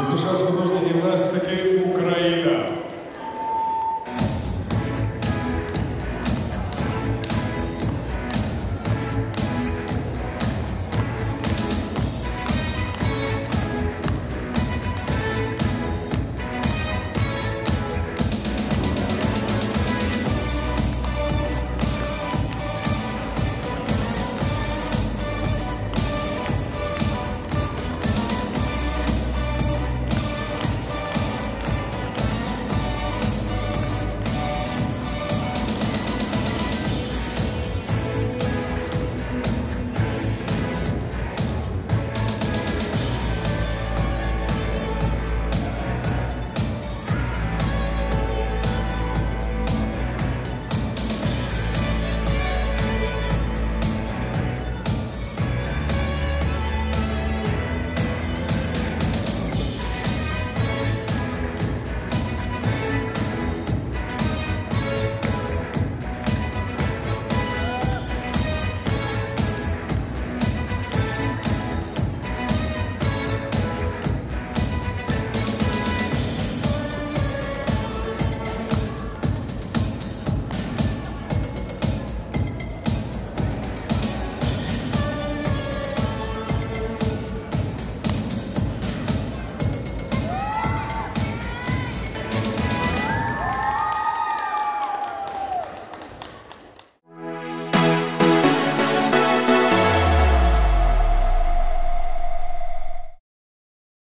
из Ужасно нужной гимнастики Украина.